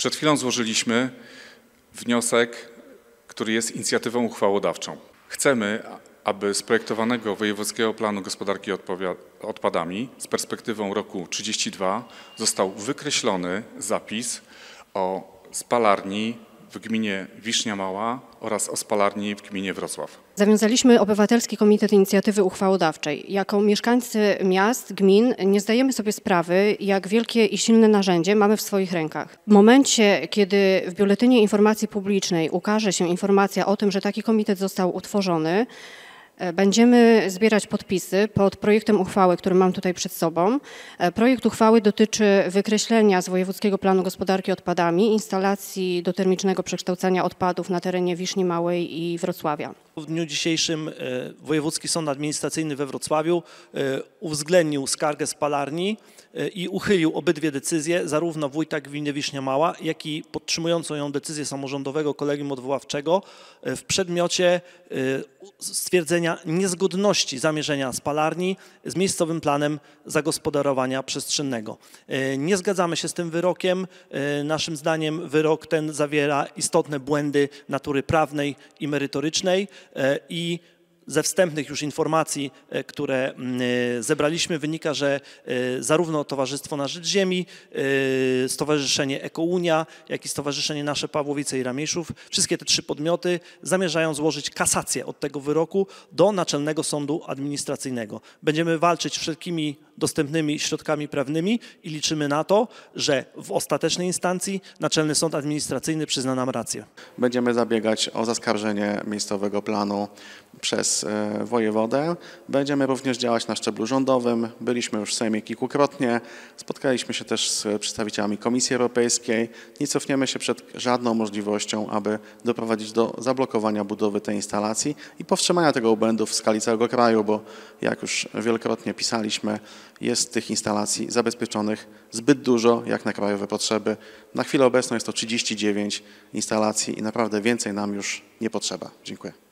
Przed chwilą złożyliśmy wniosek, który jest inicjatywą uchwałodawczą. Chcemy, aby z projektowanego wojewódzkiego planu gospodarki odpadami z perspektywą roku 32 został wykreślony zapis o spalarni w gminie Wisznia Mała oraz o spalarni w gminie Wrocław. Zawiązaliśmy Obywatelski Komitet Inicjatywy Uchwałodawczej. Jako mieszkańcy miast, gmin nie zdajemy sobie sprawy, jak wielkie i silne narzędzie mamy w swoich rękach. W momencie, kiedy w Biuletynie Informacji Publicznej ukaże się informacja o tym, że taki komitet został utworzony, Będziemy zbierać podpisy pod projektem uchwały, który mam tutaj przed sobą. E, Projekt uchwały dotyczy wykreślenia z Wojewódzkiego Planu Gospodarki Odpadami instalacji do termicznego przekształcania odpadów na terenie Wiszni Małej i Wrocławia. W dniu dzisiejszym e, Wojewódzki Sąd Administracyjny we Wrocławiu e, uwzględnił skargę spalarni e, i uchylił obydwie decyzje, zarówno wójta gminy Wisznia Mała, jak i podtrzymującą ją decyzję samorządowego kolegium odwoławczego w przedmiocie stwierdzenia niezgodności zamierzenia spalarni z miejscowym planem zagospodarowania przestrzennego. Nie zgadzamy się z tym wyrokiem. Naszym zdaniem wyrok ten zawiera istotne błędy natury prawnej i merytorycznej i ze wstępnych już informacji, e, które mm, e, zebraliśmy, wynika, że e, zarówno Towarzystwo na Rzecz Ziemi, e, Stowarzyszenie Ekounia, jak i Stowarzyszenie Nasze Pawłowice i Ramieszów, wszystkie te trzy podmioty zamierzają złożyć kasację od tego wyroku do Naczelnego Sądu Administracyjnego. Będziemy walczyć wszelkimi dostępnymi środkami prawnymi i liczymy na to, że w ostatecznej instancji Naczelny Sąd Administracyjny przyzna nam rację. Będziemy zabiegać o zaskarżenie miejscowego planu przez e, wojewodę. Będziemy również działać na szczeblu rządowym. Byliśmy już w Sejmie kilkukrotnie. Spotkaliśmy się też z przedstawicielami Komisji Europejskiej. Nie cofniemy się przed żadną możliwością, aby doprowadzić do zablokowania budowy tej instalacji i powstrzymania tego obłędu w skali całego kraju, bo jak już wielokrotnie pisaliśmy, jest tych instalacji zabezpieczonych zbyt dużo jak na krajowe potrzeby. Na chwilę obecną jest to 39 instalacji i naprawdę więcej nam już nie potrzeba. Dziękuję.